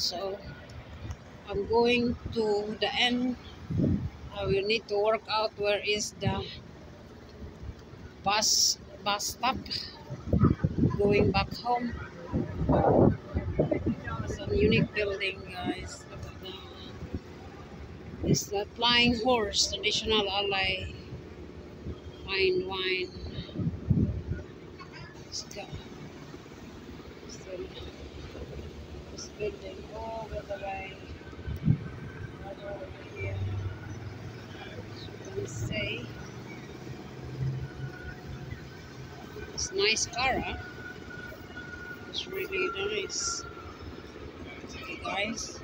So I'm going to the end. I will need to work out where is the bus bus stop going back home. A unique building, guys. It's the Flying Horse Traditional Ally Fine Wine. It's got still over the over here. See. It's nice car, huh? It's really nice. Okay, guys.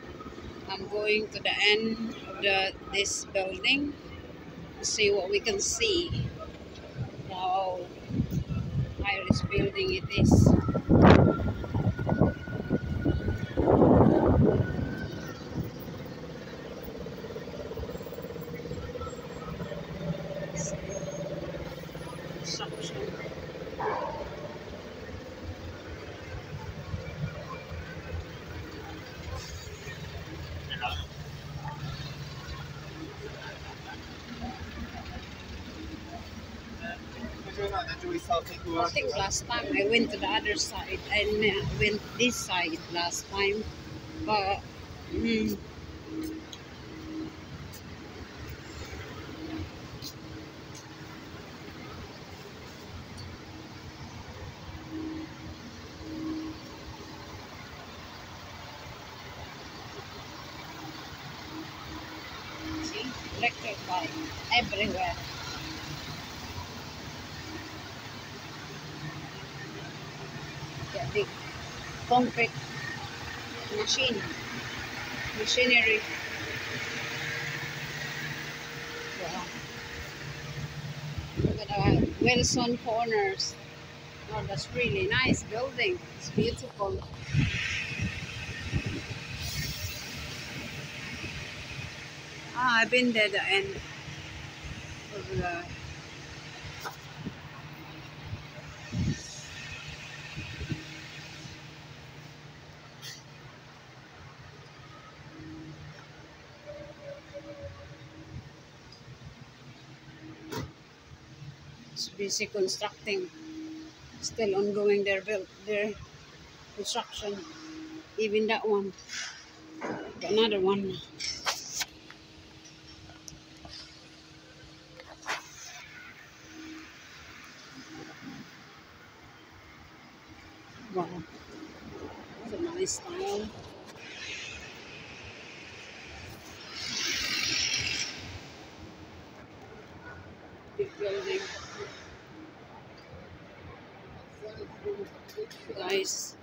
I'm going to the end of the this building to see what we can see. How high this building it is. Construction. I think last time I went to the other side and uh, went this side last time, but mm, bike everywhere. Concrete machine, machinery. Look at that. Wilson Corners. Oh, that's really nice building. It's beautiful. Ah, I've been there and end of busy constructing. Still ongoing their build their construction. Even that one. Another one. Wow. It's a nice style. Big building. Guys.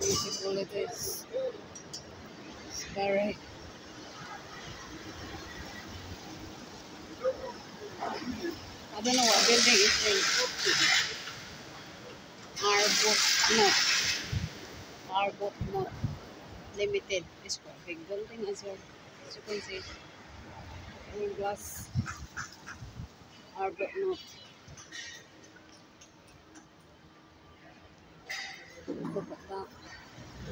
Beautiful it is. Very I don't know what building it is. Arbot no. Arbot no. Limited. It's a big building as well. As you can see. Any glass. Arbot at that.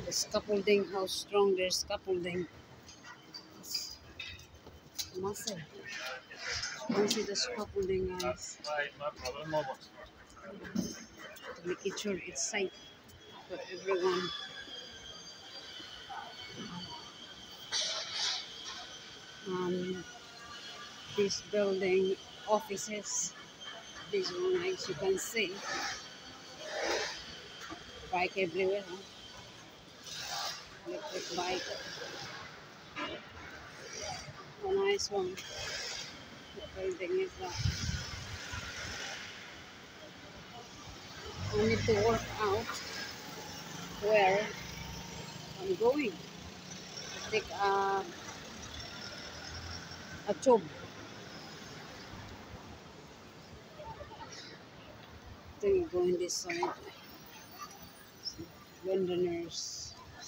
The scaffolding, how strong their scaffolding. It's massive. You can see the scaffolding, guys. To make sure it's safe for everyone. Um, this building offices, this one as you can see, bike everywhere. Electric bike. A nice one. What building is that? I need to work out where I'm going. Take a, a tube. Then you go in this side. Londoners. It's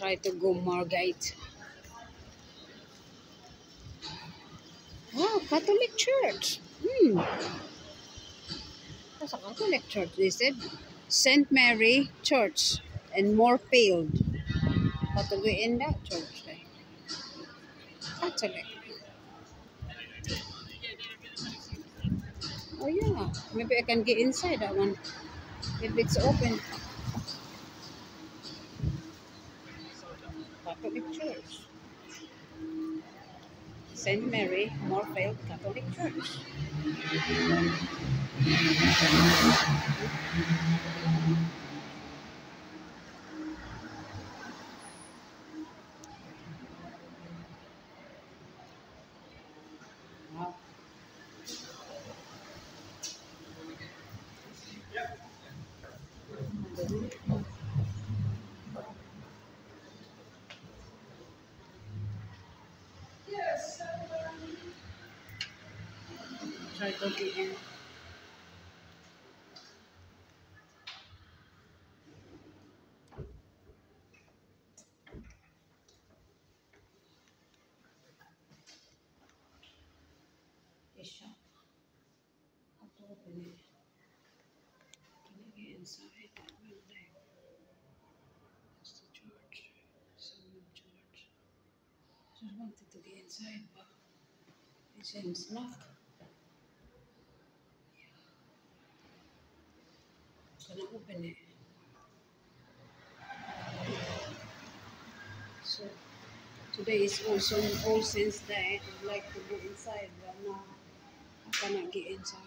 try to go more Moorgate. Wow, Catholic Church. Hmm. That's a Catholic Church. They said St. Mary Church and. How to go in that church? Catholic. Oh yeah, maybe I can get inside that one if it's open. Catholic Church. St. Mary Moorfield Catholic Church. Wow. Try to get in. I get inside. Someone church. I just wanted to get inside, but it seems locked. I open it? So today is also All Saints Day. I'd like to go inside, but now I cannot get inside.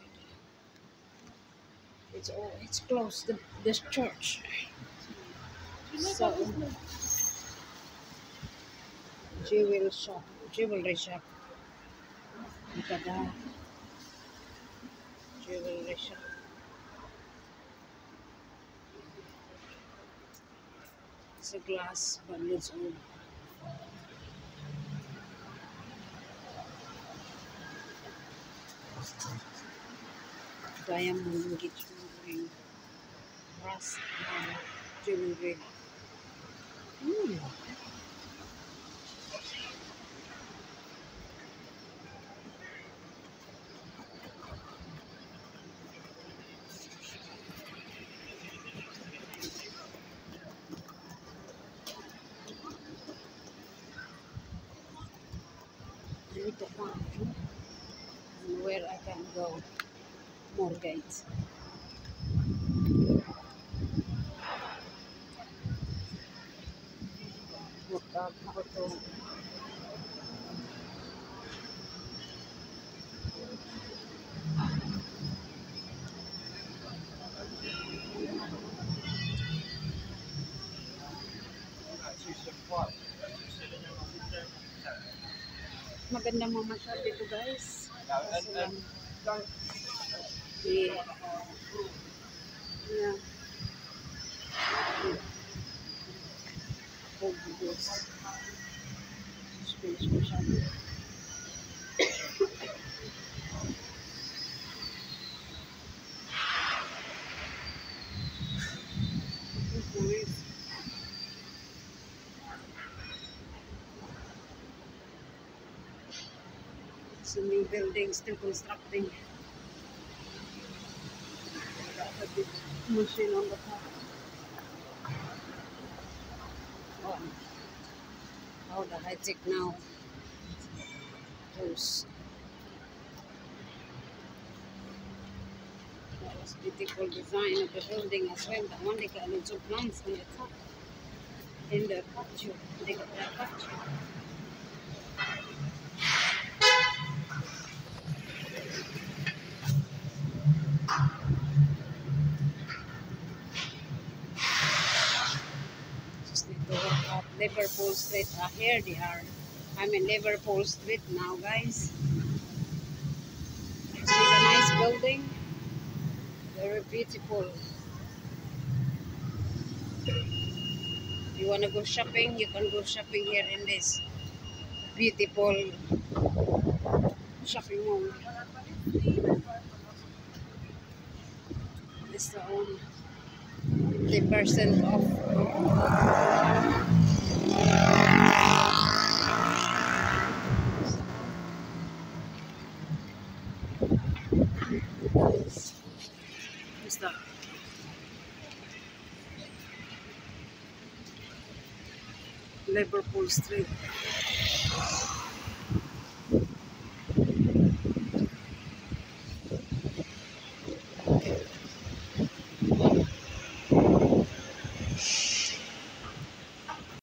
It's all it's closed. The this church. So jewel shop, jewelry shop. Look at that. Jewelry shop. It's a glass, but it's old. Diamond jewelry, brass uh, jewelry. Hmm. Need to find and where I can go. More gates. Work out how to ganda mga masyal dito guys. So, yan. Okay. Oh, Diyos. Space masyal. It's a new building still constructing. Machine on the top. Oh, the high tech now. Those. That was beautiful design of the building as well. The one they got of plants on the top. In the patio. They got. To up Liverpool Street. Ah, here they are. I'm in Liverpool Street now, guys. It's a nice building. Very beautiful. You wanna go shopping? You can go shopping here in this beautiful shopping mall. This the one. 50% off. Liverpool Street.